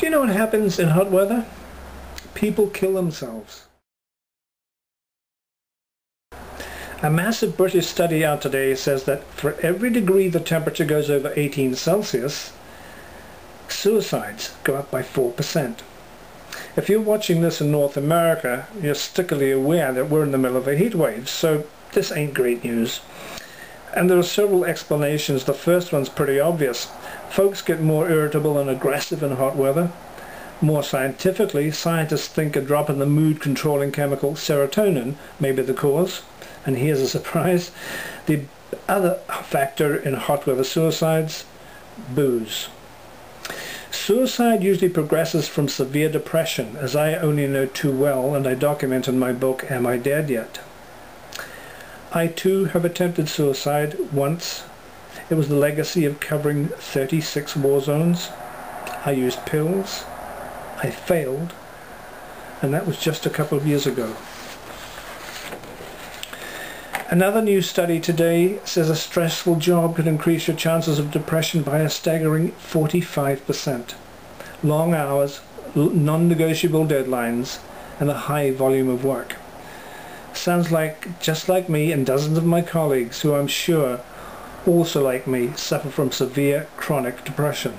Do you know what happens in hot weather? People kill themselves. A massive British study out today says that for every degree the temperature goes over 18 Celsius, suicides go up by 4%. If you're watching this in North America, you're stickily aware that we're in the middle of a heat wave, so this ain't great news. And there are several explanations. The first one's pretty obvious. Folks get more irritable and aggressive in hot weather. More scientifically, scientists think a drop in the mood-controlling chemical serotonin may be the cause. And here's a surprise. The other factor in hot weather suicides, booze. Suicide usually progresses from severe depression, as I only know too well and I document in my book Am I Dead Yet? I too have attempted suicide once. It was the legacy of covering 36 war zones. I used pills. I failed. And that was just a couple of years ago. Another new study today says a stressful job could increase your chances of depression by a staggering 45%. Long hours, non-negotiable deadlines, and a high volume of work sounds like, just like me and dozens of my colleagues who I'm sure also like me suffer from severe chronic depression.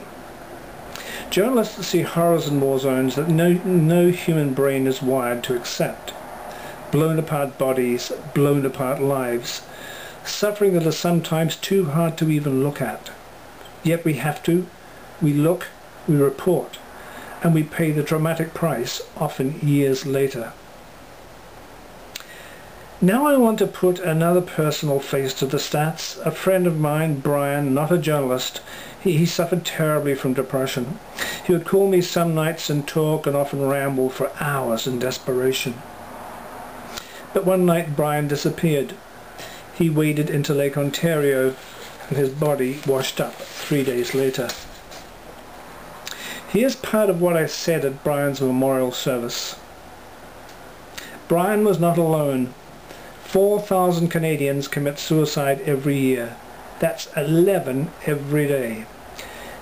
Journalists see horrors in war zones that no, no human brain is wired to accept. Blown apart bodies, blown apart lives, suffering that is sometimes too hard to even look at. Yet we have to, we look, we report, and we pay the dramatic price, often years later. Now I want to put another personal face to the stats. A friend of mine, Brian, not a journalist, he, he, suffered terribly from depression. He would call me some nights and talk and often ramble for hours in desperation. But one night Brian disappeared. He waded into Lake Ontario and his body washed up three days later. Here's part of what I said at Brian's memorial service. Brian was not alone. 4,000 Canadians commit suicide every year. That's 11 every day.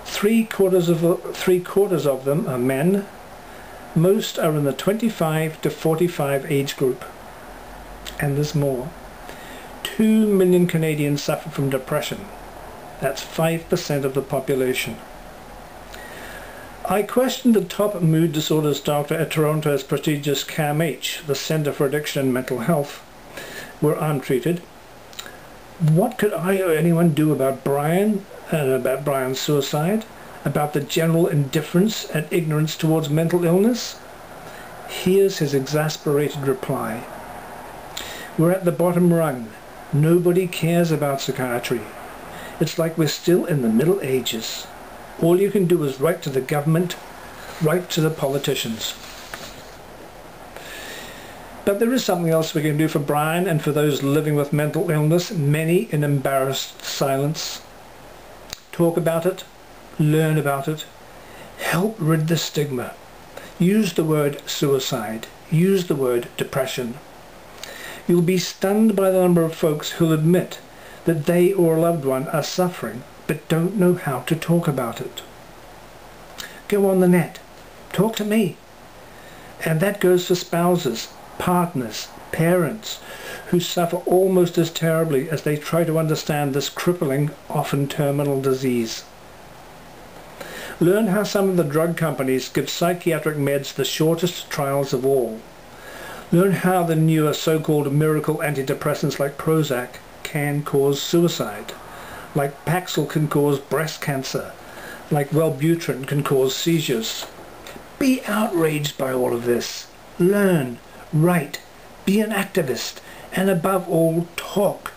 Three quarters of three quarters of them are men. Most are in the 25 to 45 age group. And there's more. 2 million Canadians suffer from depression. That's 5% of the population. I questioned the top mood disorders doctor at Toronto's prestigious CAMH, the Centre for Addiction and Mental Health, were untreated. What could I or anyone do about Brian and about Brian's suicide? About the general indifference and ignorance towards mental illness? Here's his exasperated reply. We're at the bottom rung. Nobody cares about psychiatry. It's like we're still in the Middle Ages. All you can do is write to the government, write to the politicians. But there is something else we can do for Brian and for those living with mental illness, many in embarrassed silence. Talk about it, learn about it, help rid the stigma. Use the word suicide, use the word depression. You'll be stunned by the number of folks who'll admit that they or a loved one are suffering but don't know how to talk about it. Go on the net. Talk to me. And that goes for spouses, partners, parents, who suffer almost as terribly as they try to understand this crippling, often terminal disease. Learn how some of the drug companies give psychiatric meds the shortest trials of all. Learn how the newer so-called miracle antidepressants like Prozac can cause suicide, like Paxil can cause breast cancer, like Wellbutrin can cause seizures. Be outraged by all of this. Learn, write, be an activist, and above all, talk.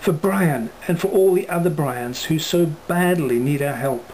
For Brian and for all the other Brians who so badly need our help.